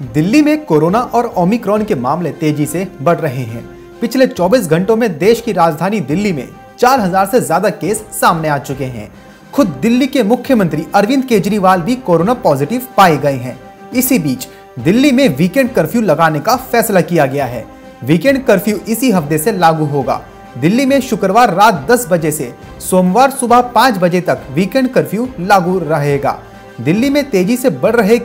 दिल्ली में कोरोना और ओमिक्रॉन के मामले तेज़ी से बढ़ रहे हैं। पिछले 24 घंटों में देश की राजधानी दिल्ली में 4000 से ज़्यादा केस सामने आ चुके हैं। खुद दिल्ली के मुख्यमंत्री अरविंद केजरीवाल भी कोरोना पॉजिटिव पाए गए हैं। इसी बीच दिल्ली में वीकेंड कर्फ्यू लगाने का फैसला किया गया है। वीकेंड कर्फ्यू इसी हफ़्ते से लागू होगा। दिल्ली में शुक्रवार रात 10 बजे से सोमवार सुबह 5 बजे तक वीकेंड कर्फ्यू लागू रहेगा। दिल्ली में तेज़ी से बढ़ रहे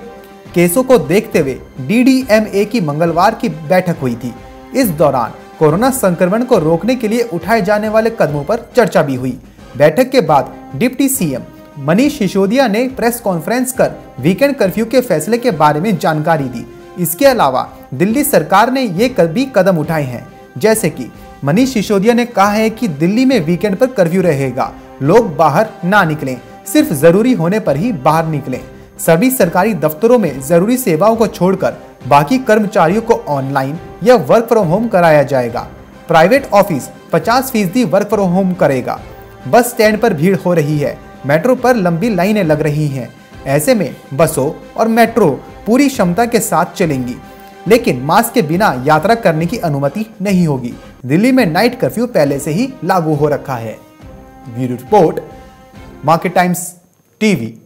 केसों को देखते हुए डीडीएमए की मंगलवार की बैठक हुई थी। इस दौरान कोरोना संक्रमण को रोकने के लिए उठाए जाने वाले कदमों पर चर्चा भी हुई। बैठक के बाद डिप्टी सीएम मनीष सिसोदिया ने प्रेस कॉन्फ्रेंस कर वीकेंड कर्फ्यू के फैसले के बारे में जानकारी दी। इसके अलावा दिल्ली सरकार ने ये भी कदम उठाए हैं। जैसे कि मनीष सिसोदिया ने कहा है कि दिल्ली में वीकेंड पर कर्फ्यू रहेगा। लोग बाहर ना निकलें, सिर्फ़ ज़रूरी होने पर ही बाहर निकलें। सभी सरकारी दफ्तरों में ज़रूरी सेवाओं को छोड़कर बाकी कर्मचारियों को ऑनलाइन या वर्क फ्रॉम होम कराया जाएगा। प्राइवेट ऑफ़िस 50 फ़ीसदी वर्क फ्रॉम होम करेगा। बस स्टैंड पर भीड़ हो रही है। मेट्रो पर लंबी लाइनें लग रही हैं। ऐसे में बसों और मेट्रो पूरी क्षमता के साथ चलेंगी। लेकिन मास्क के बिना यात्रा करने की अनुमति नहीं होगी। दिल्ली में नाइट कर्फ्यू पहले से ही लागू हो रखा है। Bureau report, Market Times, TV.